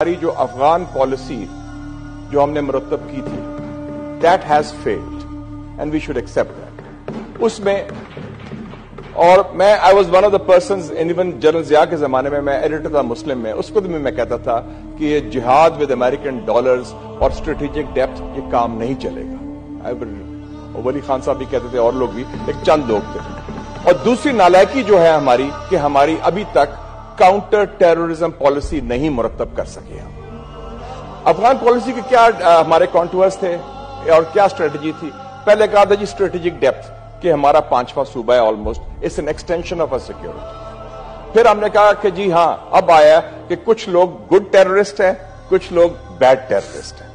हमारी जो अफगान पॉलिसी जो हमने मुरतब की थी that has failed and we should accept that उसमें, और मैं I was one of the person in even General Zia के जमाने में, मैं एडिटर था मुस्लिम में, उसको भी मैं कहता था कि ये जिहाद विद अमेरिकन डॉलर्स और स्ट्रेटेजिक डेप्थ ये काम नहीं चलेगा। वली खान साहब भी कहते थे, और लोग भी, एक चंद लोग थे। और दूसरी नालायकी जो है हमारी, कि हमारी अभी तक काउंटर टेररिज्म पॉलिसी नहीं मुरतब कर सके हम। अफगान पॉलिसी के क्या हमारे कॉन्टूअर्स थे और क्या स्ट्रेटजी थी? पहले कहा था जी स्ट्रेटेजिक डेप्थ कि हमारा पांचवा सूबा है almost it's an extension of a security फिर हमने कहा कि जी हाँ, अब आया कि कुछ लोग गुड टेररिस्ट हैं, कुछ लोग बैड टेररिस्ट हैं।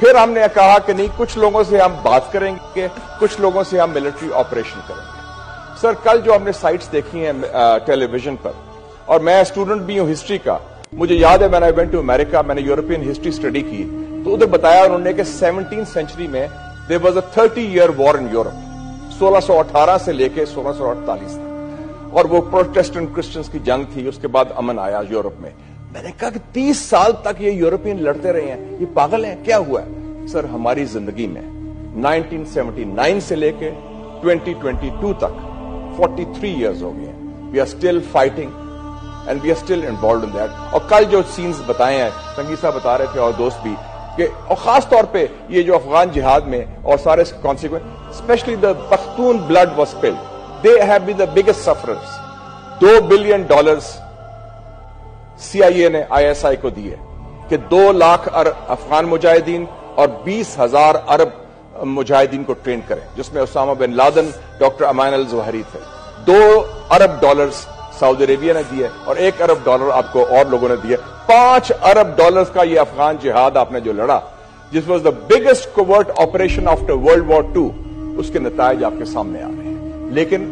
फिर हमने कहा कि नहीं, कुछ लोगों से हम बात करेंगे, कुछ लोगों से हम मिलिट्री ऑपरेशन करेंगे। सर, कल जो हमने साइट्स देखी हैं टेलीविज़न पर और मैं स्टूडेंट भी हूँ हिस्ट्री का। मुझे याद है मैंने आई वेंट टू अमेरिका मैंने यूरोपियन हिस्ट्री स्टडी की। तो उधर बताया उन्होंने कि सेवनटीन सेंचुरी में there was a thirty year war in Europe 1618 से लेके 1648 तक। और वो प्रोटेस्टेंट क्रिश्चियंस की जंग थी, उसके बाद अमन आया यूरोप में। मैंने कहा कि 30 साल तक ये यूरोपियन लड़ते रहे हैं, ये पागल हैं, क्या हुआ है? सर, हमारी ज़िंदगी में 1979 से लेके 2022 तक 43 इयर्स हो गए we are still fighting and we are still involve in that और कल जो सीन्स बताए हैं, संगीता बता रहे थे और दोस्त भी, कि, और खास तौर पे ये जो अफगान जिहाद में और सारे consequence specially the Pakhtun blood was spill they have be the biggest sufferers दो बिलियन डॉलर्स सीआईए ने आईएसआई को दिए कि दो लाख अरब अफगान मुजाहिदीन और बीस हज़ार अरब मुजाहिदीन को ट्रेन करें, जिसमें Osama bin Laden, doctor Ayman al Zawahiri थे। दो अरब डॉलर्स सऊदी अरेबिया ने दिए और एक अरब डॉलर आपको और लोगों ने दिए। पाँच अरब डॉलर का ये अफगान जिहाद आपने जो लड़ा जिस was the biggest covert operation after World War two उसके नतज आपके सामने आ रहे हैं। लेकिन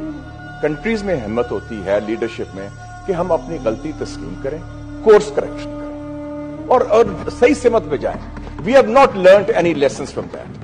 कंट्रीज़ में हिम्मत होती है लीडरशिप में कि हम अपनी गलती तस्लीम करें कोर्स करेक्शन करें। और, और सही सिमत पे जाए we have not learn any lesson from that